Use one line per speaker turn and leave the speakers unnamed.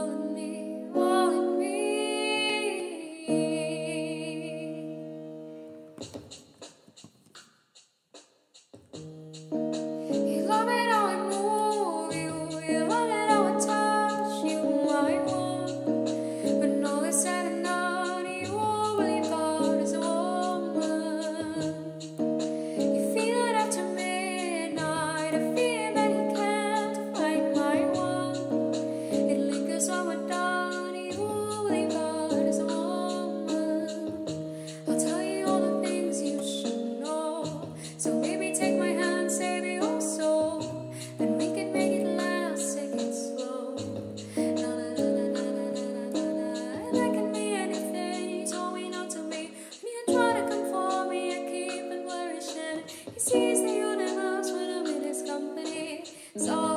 Thank you. So